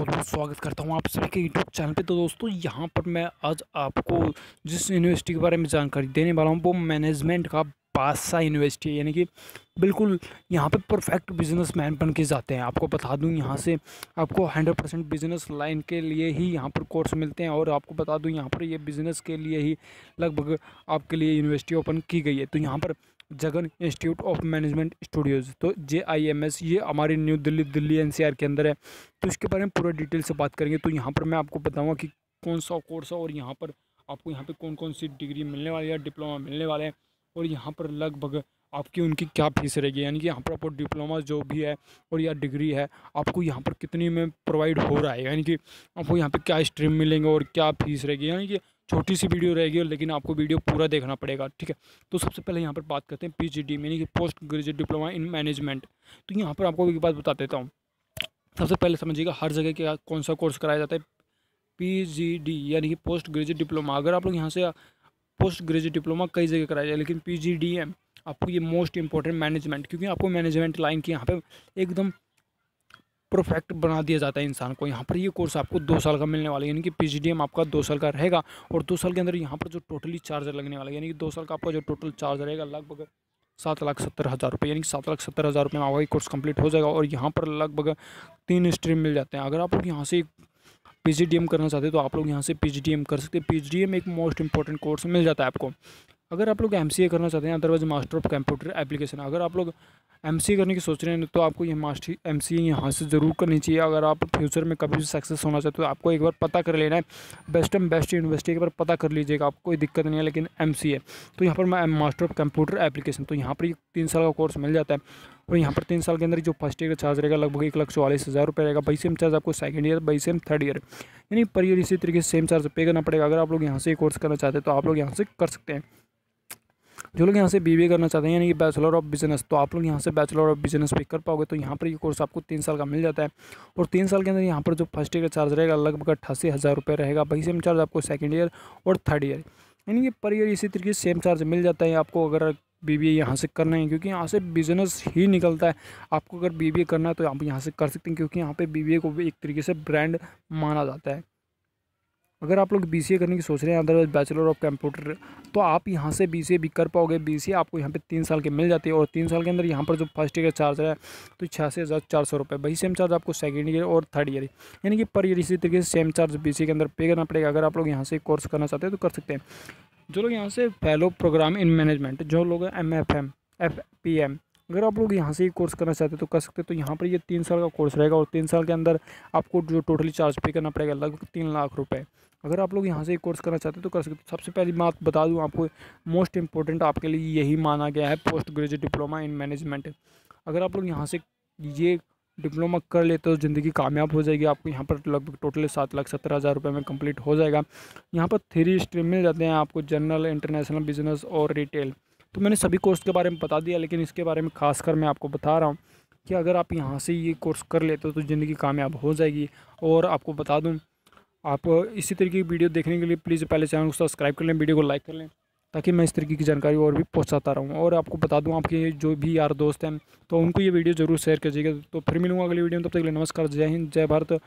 बहुत बहुत स्वागत करता हूँ आप सभी के यूट्यूब चैनल पे। तो दोस्तों, यहाँ पर मैं आज आपको जिस यूनिवर्सिटी के बारे में जानकारी देने वाला हूँ, वो मैनेजमेंट का बादशाह यूनिवर्सिटी है। यानी कि बिल्कुल यहाँ पे परफेक्ट बिज़नेस मैन बन के जाते हैं। आपको बता दूँ, यहाँ से आपको हंड्रेड परसेंट बिज़नेस लाइन के लिए ही यहाँ पर कोर्स मिलते हैं। और आपको बता दूँ, यहाँ पर ये बिज़नेस के लिए ही लगभग आपके लिए यूनिवर्सिटी ओपन की गई है। तो यहाँ पर Jagan institute of management studies तो जे आई एम एस ये हमारी new Delhi Delhi N C R के अंदर है। तो इसके बारे में पूरा डिटेल से बात करेंगे। तो यहाँ पर मैं आपको बताऊँगा कि कौन सा कोर्स है और यहाँ पर आपको यहाँ पर कौन कौन सी डिग्री मिलने वाली है, डिप्लोमा मिलने वाले हैं और यहाँ पर लगभग आपकी उनकी क्या फ़ीस रहेगी? यानी कि यहाँ पर आपको डिप्लोमा जो भी है और या डिग्री है, आपको यहाँ पर कितनी में प्रोवाइड हो रहा है? यानी कि आपको यहाँ पे क्या स्ट्रीम मिलेंगे और क्या फ़ीस रहेगी? यानी कि छोटी सी वीडियो रहेगी लेकिन आपको वीडियो पूरा देखना पड़ेगा, ठीक है? तो सबसे पहले यहाँ पर बात करते हैं पी यानी कि post graduate diploma in management तो यहाँ पर आपको एक बात बता देता हूँ। सबसे पहले समझिएगा हर जगह क्या कौन सा कोर्स कराया जाता है? पीजीडी यानी कि पोस्ट ग्रेजुएट डिप्लोमा अगर आप लोग यहाँ से पोस्ट ग्रेजुएट डिप्लोमा कई जगह कराया जाए, लेकिन पी आपको ये मोस्ट इंपॉर्टेंट मैनेजमेंट क्योंकि आपको मैनेजमेंट लाइन की यहाँ पे एकदम परफेक्ट बना दिया जाता है इंसान को। यहाँ पर ये कोर्स आपको दो साल का मिलने वाला है, यानी कि पी आपका दो साल का रहेगा और दो साल के अंदर यहाँ पर जो टोटली चार्जर लगने वाला है, यानी कि दो साल का आपका जो टोटल चार्ज रहेगा लगभग सात लाख सत्तर हज़ार रुपये, यानी कि सात लाख सत्तर हज़ार रुपये में आपका कोर्स कंप्लीट हो जाएगा और यहाँ पर लगभग तीन स्ट्रीम मिल जाते हैं। अगर आप लोग यहाँ से पीजीडीएम करना चाहते हैं तो आप लोग यहाँ से पी कर सकते हैं। पी एक मोस्ट इंपॉर्टेंट कोर्स मिल जाता है आपको। अगर आप लोग एमसीए करना चाहते हैं otherwise master of computer application अगर आप लोग एमसीए करने की सोच रहे हैं तो आपको ये मास्टर एम सी यहाँ से ज़रूर करनी चाहिए। अगर आप फ्यूचर में कभी भी सक्सेस होना चाहते हो तो आपको एक बार पता कर लेना है। बेस्ट एंड बेस्ट यूनिवर्सिटी एक बार पता कर लीजिएगा, आपको कोई दिक्कत नहीं है, लेकिन एम है तो यहाँ पर मैं मास्टर ऑफ़ कंप्यूटर एप्लीकेशन तो यहाँ पर तीन साल का कोर्स मिल जाता है। और यहाँ पर तीन साल के अंदर जो फ़र्स्ट ईयर का चार्ज रहेगा, लगभग एक लाख चौवालीस हज़ार रुपये रहेगा। बाई सेम चार्ज आपको second year by same third year यानी पर ईयर इसी तरीके से सेम चार्ज पे करना पड़ेगा। अगर आप लोग यहाँ से कोर्स करना चाहते हैं तो आप लोग यहाँ से कर सकते हैं। जो लोग यहाँ से बीबीए करना चाहते हैं, यानी कि बैचलर ऑफ़ बिज़नेस तो आप लोग यहाँ से बैचलर ऑफ़ बिज़नेस भी कर पाओगे तो यहाँ पर ये कोर्स आपको तीन साल का मिल जाता है। और तीन साल के अंदर यहाँ पर जो फ़र्स्ट ईयर का चार्ज रहेगा, लगभग अट्ठासी हज़ार रुपये रहेगा। वही सेम चार्ज आपको सेकेंड ईयर और थर्ड ईयर यानी कि पर ईयर इसी तरीके से सेम चार्ज मिल जाता है आपको अगर बी बी यहाँ से करना है, क्योंकि यहाँ से बिज़नेस ही निकलता है। आपको अगर बी बी करना है तो आप यहाँ से कर सकते हैं, क्योंकि यहाँ पे बी बी को भी एक तरीके से ब्रांड माना जाता है। अगर आप लोग बी करने की सोच रहे हैं अदरवाइज़ बैचलर ऑफ़ कंप्यूटर तो आप यहाँ से बी भी कर पाओगे। बी आपको यहाँ पे तीन साल के मिल जाती है और तीन साल के अंदर यहाँ पर जो फ़र्स्ट ईयर का चार्ज है तो छियासी हज़ार चार सौ रुपये वही सेम चार्ज आपको सेकेंड ईयर और थर्ड ईयर यानी कि पर ईयर इसी तरीके से सेम चार्ज बी के अंदर पे करना पड़ेगा। अगर आप लोग यहाँ से कोर्स करना चाहते हैं तो कर सकते हैं। जो लोग यहाँ से फेलो प्रोग्राम इन मैनेजमेंट जो लोग M F M F P M अगर आप लोग यहाँ से ही कोर्स करना चाहते हैं तो कर सकते हैं। तो यहाँ पर ये तीन साल का कोर्स रहेगा और तीन साल के अंदर आपको जो टोटली चार्ज पे करना पड़ेगा, लगभग तीन लाख रुपए। अगर आप लोग यहाँ से ही कोर्स करना चाहते हैं तो कर सकते हैं। सबसे पहली बात बता दूँ आपको मोस्ट इंपॉर्टेंट आपके लिए यही माना गया है post graduate diploma in management अगर आप लोग यहाँ से ये डिप्लोमा कर लेते हो ज़िंदगी कामयाब हो जाएगी। आपको यहाँ पर लगभग टोटल सात लाख सत्तर हज़ार रुपये में कंप्लीट हो जाएगा। यहाँ पर थ्री स्ट्रीम मिल जाते हैं आपको जनरल इंटरनेशनल बिज़नेस और रिटेल तो मैंने सभी कोर्स के बारे में बता दिया, लेकिन इसके बारे में खास कर मैं आपको बता रहा हूँ कि अगर आप यहाँ से ये कोर्स कर लेते हो तो ज़िंदगी कामयाब हो जाएगी। और आपको बता दूँ, आप इसी तरीके की वीडियो देखने के लिए प्लीज़ पहले चैनल को सब्सक्राइब कर लें वीडियो को लाइक कर लें, ताकि मैं इस तरीके की जानकारी और भी पहुंचाता रहूँ। और आपको बता दूँ, आपके जो भी यार दोस्त हैं तो उनको ये वीडियो ज़रूर शेयर कीजिएगा। तो फिर मिलूँगा अगली वीडियो में, तब तक के लिए नमस्कार, जय हिंद, जय भारत।